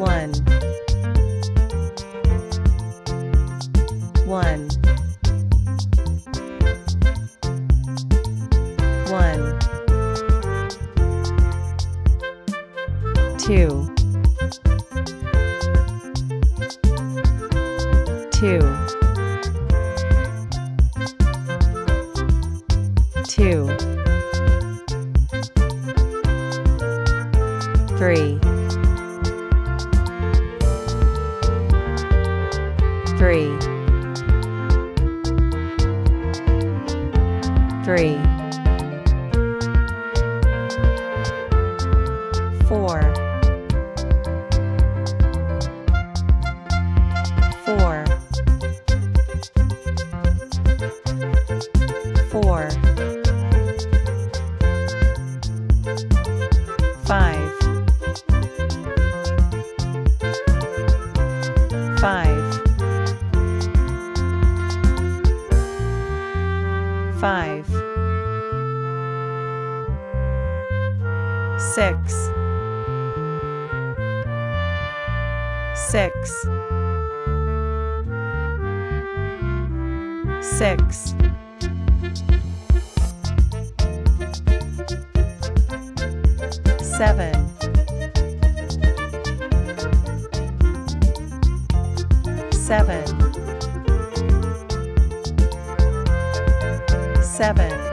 One. One. One. Two. Two. Two. Three. Three. Three. Four. Five. Six. Six. Six. Seven. Seven. Seven.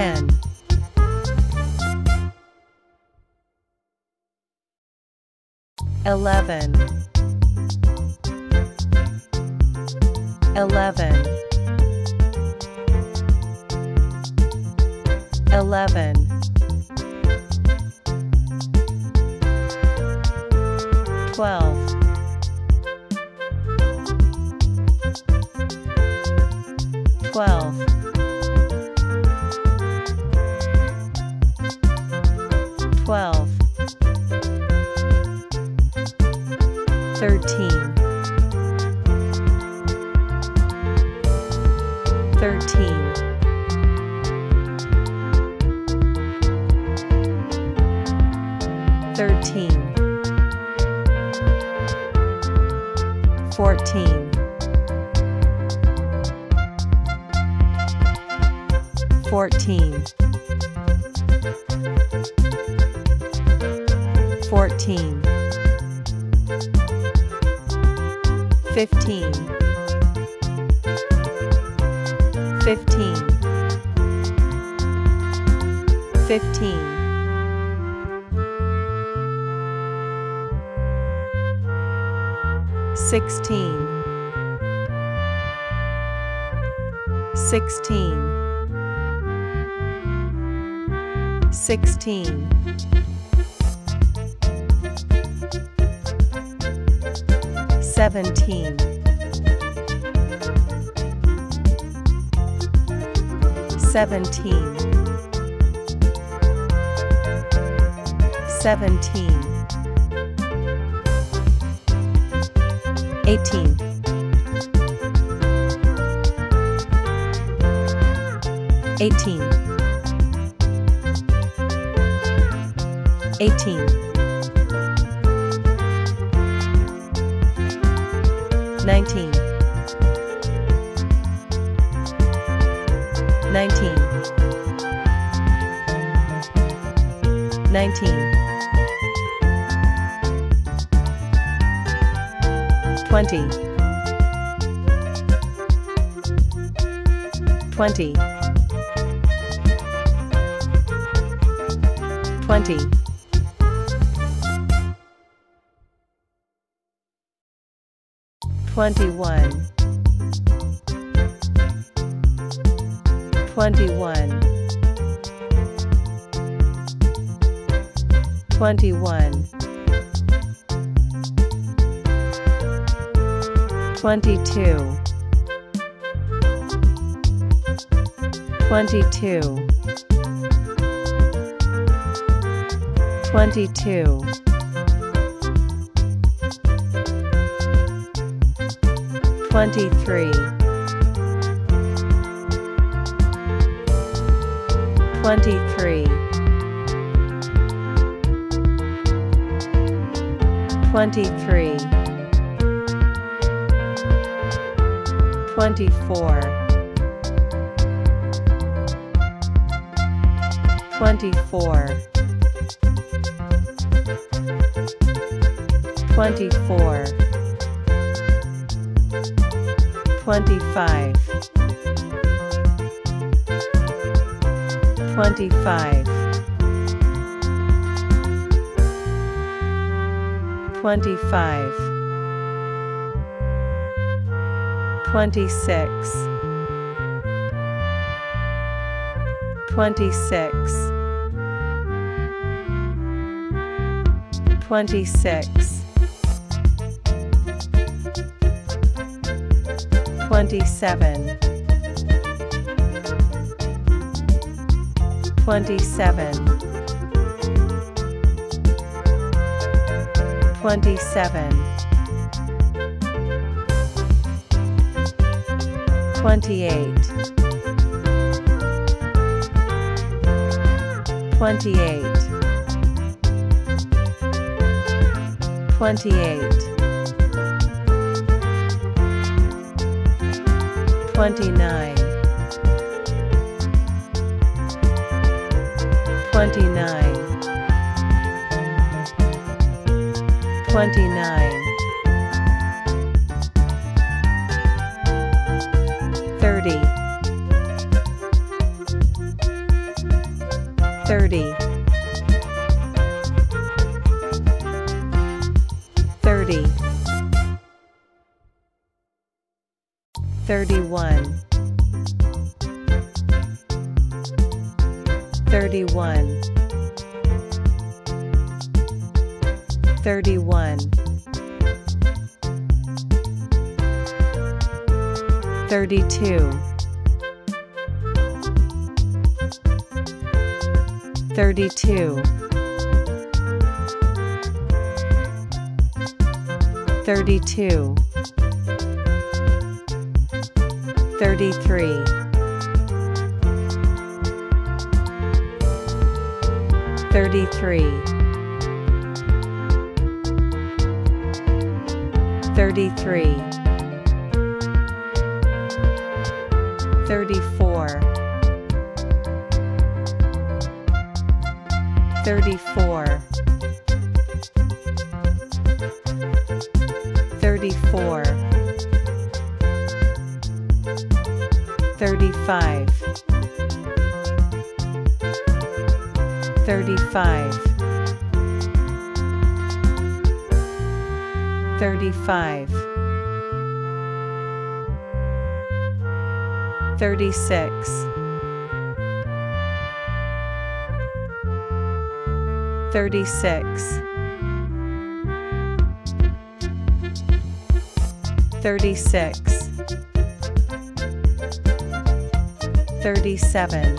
10. Eleven. Eleven. Eleven. Twelve. Fourteen. Fourteen. Fourteen. Fifteen. Fifteen. Fifteen. Sixteen. Sixteen. Sixteen. Seventeen. Seventeen. Seventeen. Eighteen. Eighteen. Eighteen. Nineteen. Nineteen. Nineteen. Twenty. Twenty. Twenty. Twenty-one. Twenty-one. Twenty-one. Twenty-two. Twenty-two. Twenty-two. Twenty-three. Twenty-three. Twenty-three. Twenty-four. Twenty-four. Twenty-four. Twenty-five. Twenty-five. Twenty-five. Twenty-six. Twenty-six. Twenty-six. Twenty-seven. Twenty-seven. Twenty-seven. Twenty-eight. Twenty-eight. Twenty-eight. Twenty-nine. Twenty-nine. Twenty-nine. Thirty. Thirty. Thirty. Thirty-one. Thirty-one. Thirty-one. Thirty-two. Thirty-two. Thirty-two. Thirty-three. Thirty-three. Thirty-three. Thirty-four. Thirty-four. Thirty-four. Thirty-five. Thirty-five. Thirty-five. Thirty-six. Thirty-six. Thirty-six. Thirty-seven.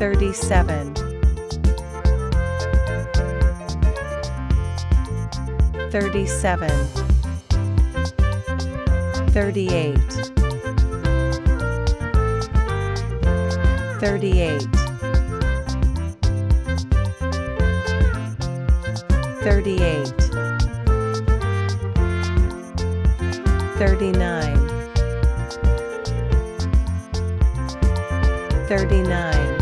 Thirty-seven. Thirty-seven. Thirty-eight. Thirty-eight. Thirty-eight. Thirty-nine. Thirty-nine.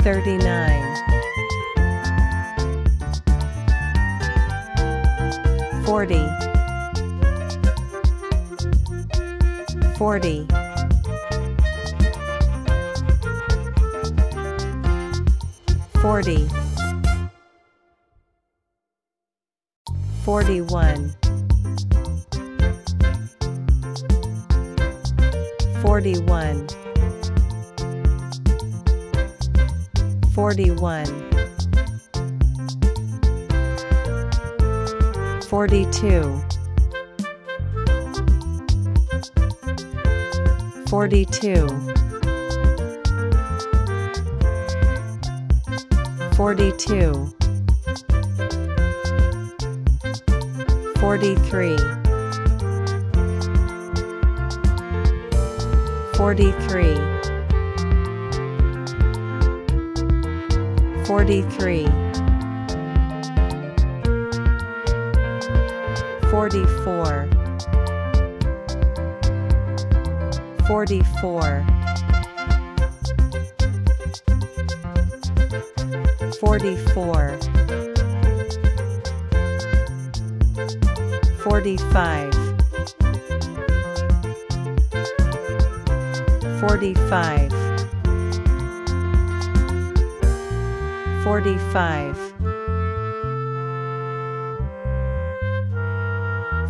Thirty-nine. Forty. Forty. Forty. Forty-one. Forty-one. Forty-one. 42 42 42 43 43 43 Forty-four. Forty-four. Forty-four. Forty-five. Forty-five. Forty-five.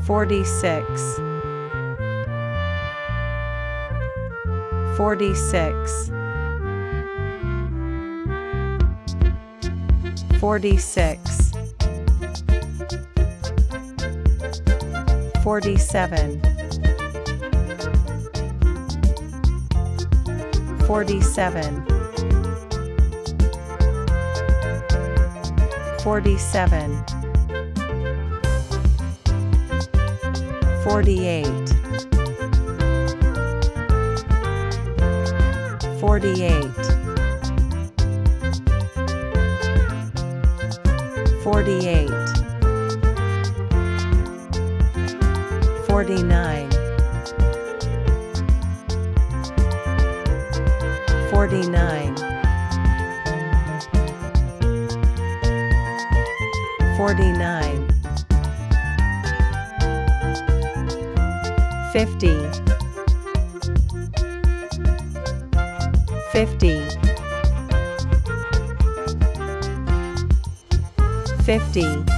Forty-six. Forty-six. Forty-six. Forty-seven. Forty-seven. Forty-seven. Forty-eight. Forty-eight. Forty-eight. Forty-nine. Forty-nine. Forty-nine. Fifty. Fifty. Fifty.